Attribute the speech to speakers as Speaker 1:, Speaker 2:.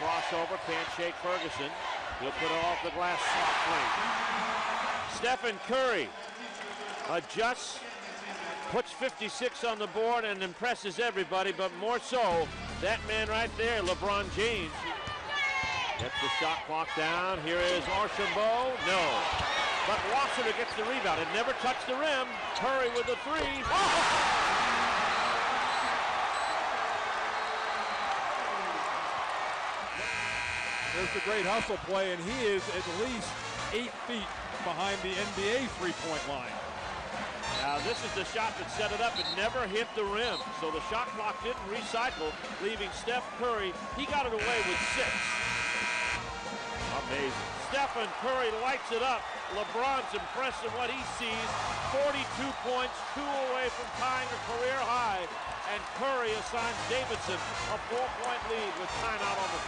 Speaker 1: crossover, can't shake Ferguson. He'll put it off the glass softly. Stephen Curry adjusts, puts 56 on the board and impresses everybody, but more so, that man right there, LeBron James, gets the shot clock down. Here is Archambault. No. But Rossiter gets the rebound. It never touched the rim. Curry with the three. Oh!
Speaker 2: There's the great hustle play, and he is at least eight feet behind the NBA three-point line.
Speaker 1: Now this is the shot that set it up. It never hit the rim, so the shot clock didn't recycle, leaving Steph Curry. He got it away with six. Amazing. Stephen Curry lights it up. LeBron's impressed in what he sees. 42 points, two away from tying a career high. And Curry assigns Davidson a four-point lead with timeout on the